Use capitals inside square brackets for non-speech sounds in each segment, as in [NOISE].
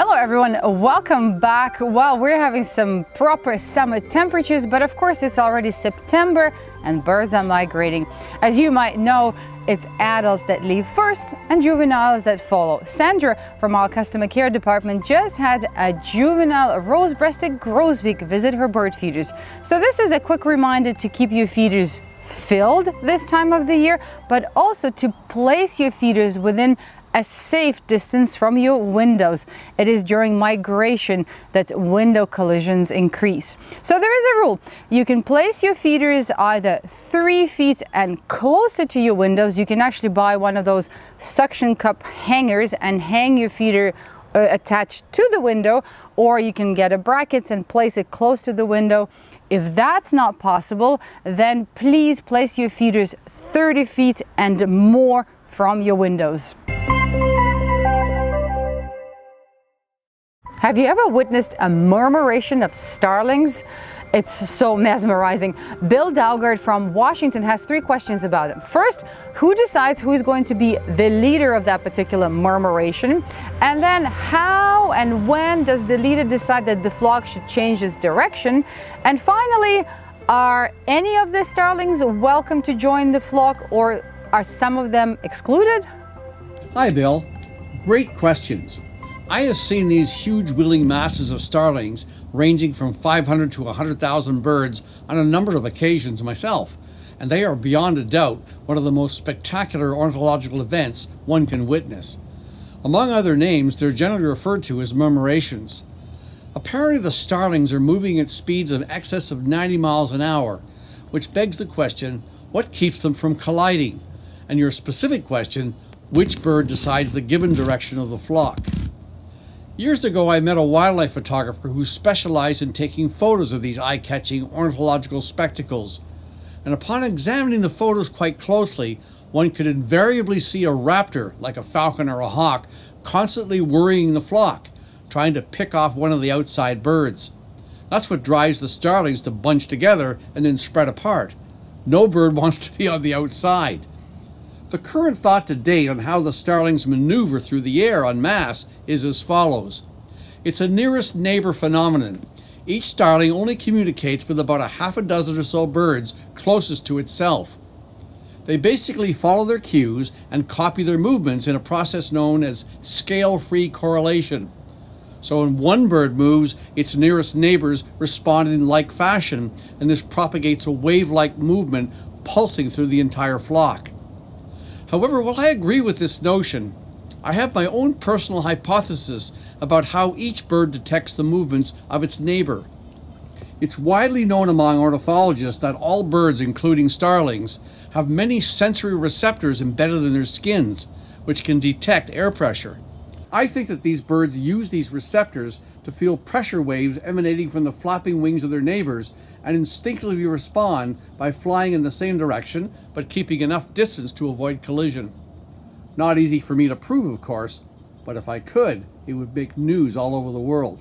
Hello everyone, welcome back. Well, we're having some proper summer temperatures, but of course it's already September and birds are migrating. As you might know, it's adults that leave first and juveniles that follow. Sandra from our customer care department just had a juvenile rose-breasted grosbeak visit her bird feeders. So this is a quick reminder to keep your feeders filled this time of the year, but also to place your feeders within a safe distance from your windows. It is during migration that window collisions increase. So there is a rule. You can place your feeders either three feet and closer to your windows. You can actually buy one of those suction cup hangers and hang your feeder uh, attached to the window or you can get a brackets and place it close to the window. If that's not possible, then please place your feeders 30 feet and more from your windows. Have you ever witnessed a murmuration of starlings? It's so mesmerizing. Bill Daugard from Washington has three questions about it. First, who decides who is going to be the leader of that particular murmuration? And then how and when does the leader decide that the flock should change its direction? And finally, are any of the starlings welcome to join the flock or are some of them excluded? Hi, Bill. Great questions. I have seen these huge wheeling masses of starlings ranging from 500 to 100,000 birds on a number of occasions myself, and they are beyond a doubt one of the most spectacular ornithological events one can witness. Among other names, they're generally referred to as murmurations. Apparently, the starlings are moving at speeds of excess of 90 miles an hour, which begs the question what keeps them from colliding? And your specific question which bird decides the given direction of the flock? Years ago, I met a wildlife photographer who specialized in taking photos of these eye catching ornithological spectacles. And upon examining the photos quite closely, one could invariably see a raptor, like a falcon or a hawk, constantly worrying the flock, trying to pick off one of the outside birds. That's what drives the starlings to bunch together and then spread apart. No bird [LAUGHS] wants to be on the outside. The current thought to date on how the starlings maneuver through the air en masse is as follows. It's a nearest neighbor phenomenon. Each starling only communicates with about a half a dozen or so birds closest to itself. They basically follow their cues and copy their movements in a process known as scale-free correlation. So when one bird moves, its nearest neighbors respond in like fashion, and this propagates a wave-like movement pulsing through the entire flock. However, while I agree with this notion, I have my own personal hypothesis about how each bird detects the movements of its neighbor. It's widely known among ornithologists that all birds, including starlings, have many sensory receptors embedded in their skins, which can detect air pressure. I think that these birds use these receptors to feel pressure waves emanating from the flapping wings of their neighbors and instinctively respond by flying in the same direction but keeping enough distance to avoid collision. Not easy for me to prove, of course, but if I could, it would make news all over the world.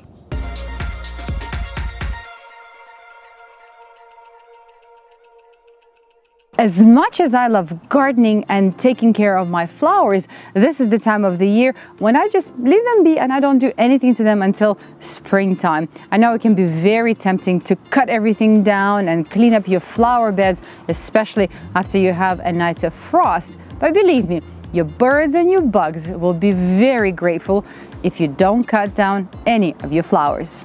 As much as I love gardening and taking care of my flowers, this is the time of the year when I just leave them be and I don't do anything to them until springtime. I know it can be very tempting to cut everything down and clean up your flower beds, especially after you have a night of frost. But believe me, your birds and your bugs will be very grateful if you don't cut down any of your flowers.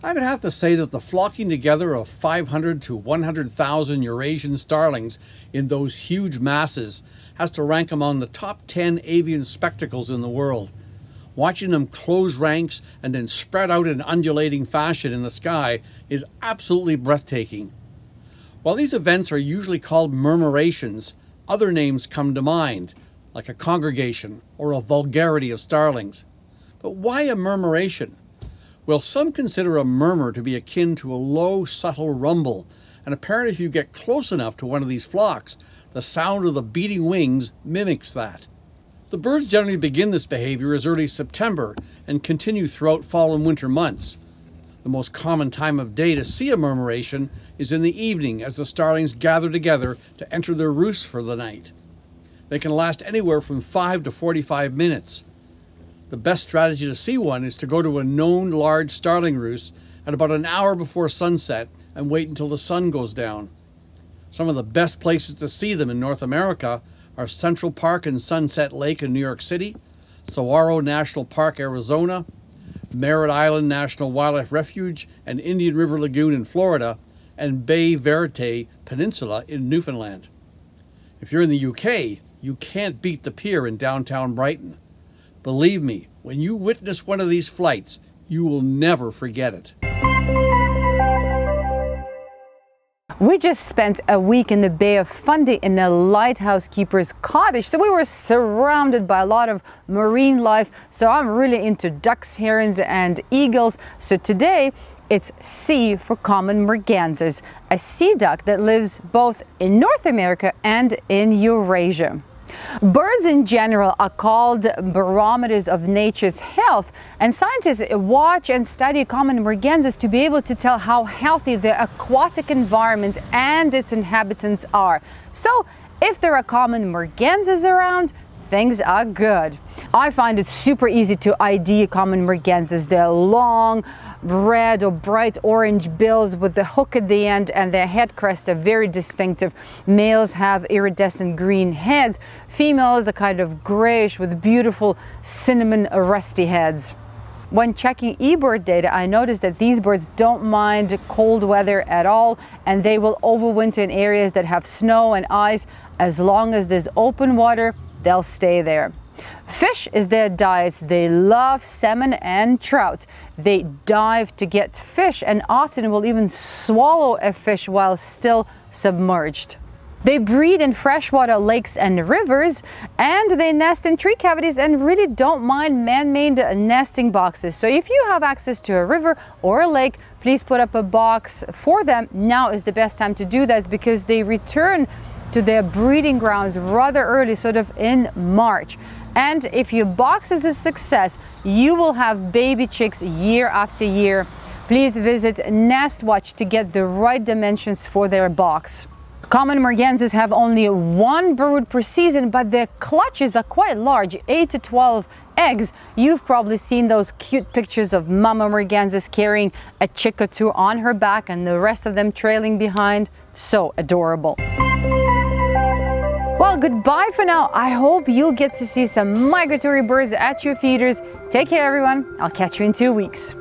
I would have to say that the flocking together of 500 to 100,000 Eurasian starlings in those huge masses has to rank among the top 10 avian spectacles in the world. Watching them close ranks and then spread out in undulating fashion in the sky is absolutely breathtaking. While these events are usually called murmurations, other names come to mind, like a congregation or a vulgarity of starlings. But why a murmuration? Well, some consider a murmur to be akin to a low, subtle rumble, and apparently if you get close enough to one of these flocks, the sound of the beating wings mimics that. The birds generally begin this behavior as early as September and continue throughout fall and winter months. The most common time of day to see a murmuration is in the evening as the starlings gather together to enter their roosts for the night. They can last anywhere from 5 to 45 minutes. The best strategy to see one is to go to a known large starling roost at about an hour before sunset and wait until the sun goes down. Some of the best places to see them in North America are Central Park and Sunset Lake in New York City, Saguaro National Park, Arizona, Merritt Island National Wildlife Refuge and Indian River Lagoon in Florida, and Baie Verte Peninsula in Newfoundland. If you're in the UK, you can't beat the pier in downtown Brighton. Believe me, when you witness one of these flights, you will never forget it. We just spent a week in the Bay of Fundy in a lighthouse keeper's cottage. So we were surrounded by a lot of marine life. So I'm really into ducks, herons and eagles. So today it's C for common mergansers, a sea duck that lives both in North America and in Eurasia. Birds in general are called barometers of nature's health, and scientists watch and study common mergansers to be able to tell how healthy the aquatic environment and its inhabitants are. So, if there are common mergansers around, things are good. I find it super easy to ID common mergansers. They're long, red or bright orange bills with the hook at the end and their head crests are very distinctive. Males have iridescent green heads. Females are kind of grayish with beautiful cinnamon rusty heads. When checking eBird data, I noticed that these birds don't mind cold weather at all and they will overwinter in areas that have snow and ice. As long as there's open water, they'll stay there. Fish is their diet. They love salmon and trout. They dive to get fish and often will even swallow a fish while still submerged. They breed in freshwater lakes and rivers, and they nest in tree cavities and really don't mind man-made nesting boxes. So if you have access to a river or a lake, please put up a box for them. Now is the best time to do that because they return to their breeding grounds rather early, sort of in March. And if your box is a success, you will have baby chicks year after year. Please visit NestWatch to get the right dimensions for their box. Common mergansers have only one brood per season, but their clutches are quite large, 8 to 12 eggs. You've probably seen those cute pictures of mama mergansers carrying a chick or two on her back and the rest of them trailing behind. So adorable. Well, goodbye for now. I hope you'll get to see some migratory birds at your feeders. Take care, everyone. I'll catch you in two weeks.